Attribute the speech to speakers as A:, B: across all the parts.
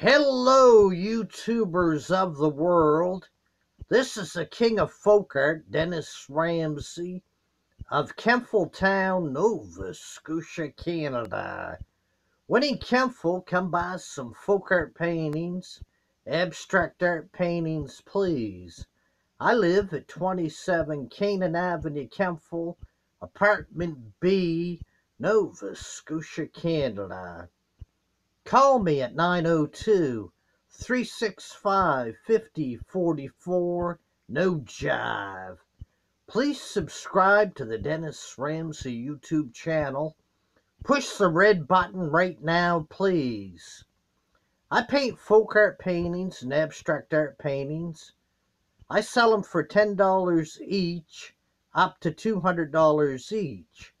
A: Hello, YouTubers of the world. This is the King of Folk Art, Dennis Ramsay of Kempfletown, Nova Scotia, Canada. When in Kentville, come by some folk art paintings, abstract art paintings, please. I live at 27 Canaan Avenue, Kentville, apartment B, Nova Scotia, Canada. Call me at 902 365 5044. No jive. Please subscribe to the Dennis Ramsay YouTube channel. Push the red button right now, please. I paint folk art paintings and abstract art paintings. I sell them for $10 each, up to $200 each.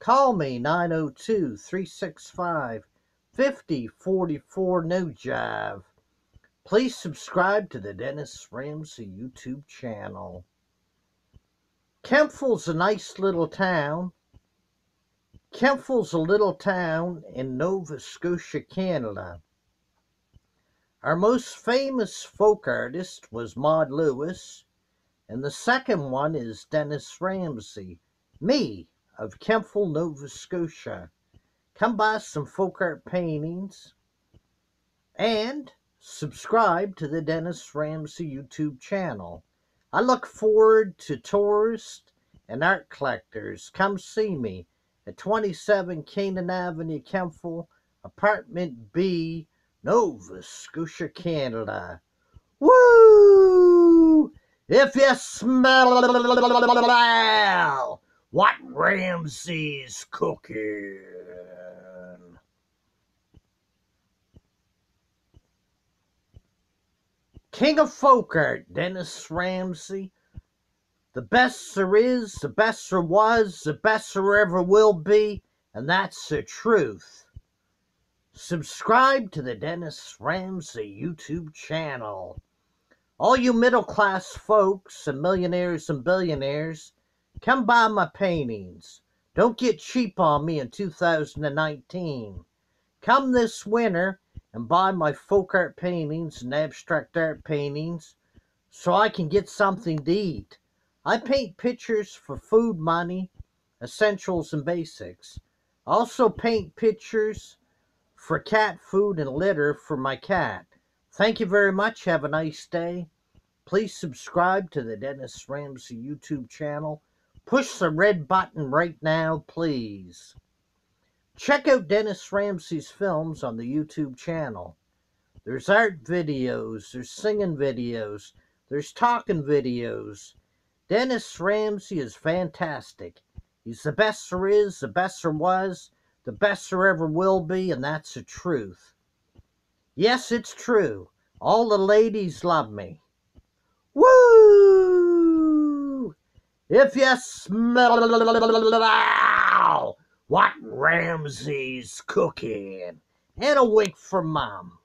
A: Call me 902 365 5044 No Jive. Please subscribe to the Dennis Ramsay YouTube channel. Kentville's a nice little town. Kentville's a little town in Nova Scotia, Canada. Our most famous folk artist was Maud Lewis, and the second one is Dennis Ramsay, me of Kentville, Nova Scotia. Come buy some folk art paintings and subscribe to the Dennis Ramsay YouTube channel. I look forward to tourists and art collectors. Come see me at 27 Canaan Avenue, Kentville, apartment B, Nova Scotia, Canada. Woo! If you smell what Ramsay's cooking. King of Folk Art, Dennis Ramsay. The best there is, the best there was, the best there ever will be, and that's the truth. Subscribe to the Dennis Ramsay YouTube channel. All you middle class folks and millionaires and billionaires, come buy my paintings. Don't get cheap on me in 2019. Come this winter and buy my folk art paintings and abstract art paintings so I can get something to eat. I paint pictures for food money, essentials and basics. I also paint pictures for cat food and litter for my cat. Thank you very much. Have a nice day. Please subscribe to the Dennis Ramsay YouTube channel. Push the red button right now, please. Check out Dennis Ramsay's films on the YouTube channel. There's art videos, there's singing videos, there's talking videos. Dennis Ramsay is fantastic. He's the best there is, the best there was, the best there ever will be, and that's the truth. Yes, it's true. All the ladies love me. Woo! If you smell what Ramsay's cooking, and a wink for mom.